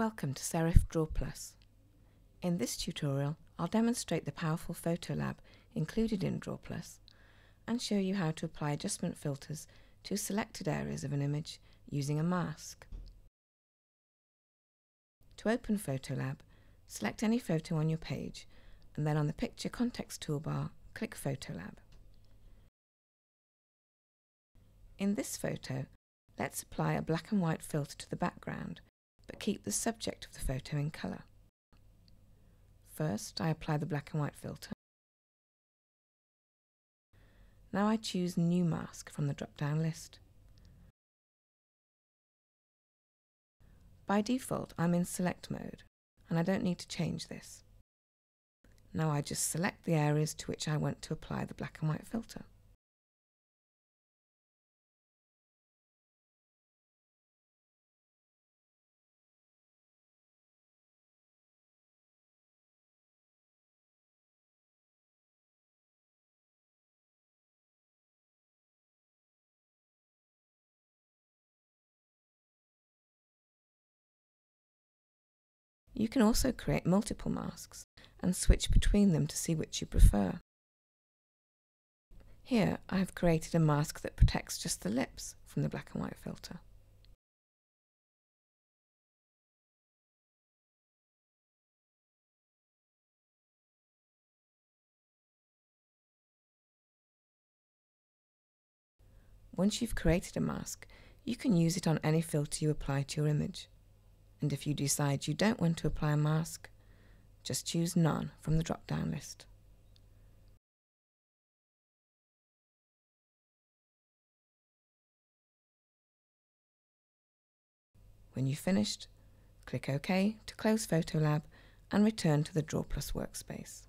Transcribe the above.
Welcome to Serif DrawPlus. In this tutorial, I'll demonstrate the powerful PhotoLab included in DrawPlus and show you how to apply adjustment filters to selected areas of an image using a mask. To open PhotoLab, select any photo on your page and then on the Picture Context toolbar, click PhotoLab. In this photo, let's apply a black and white filter to the background but keep the subject of the photo in colour. First, I apply the black and white filter. Now I choose New Mask from the drop-down list. By default, I'm in Select mode, and I don't need to change this. Now I just select the areas to which I want to apply the black and white filter. You can also create multiple masks and switch between them to see which you prefer. Here I have created a mask that protects just the lips from the black and white filter. Once you've created a mask, you can use it on any filter you apply to your image and if you decide you don't want to apply a mask, just choose None from the drop-down list. When you've finished, click OK to close PhotoLab and return to the DrawPlus workspace.